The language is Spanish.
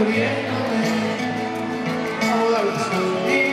muriéndome. Vamos a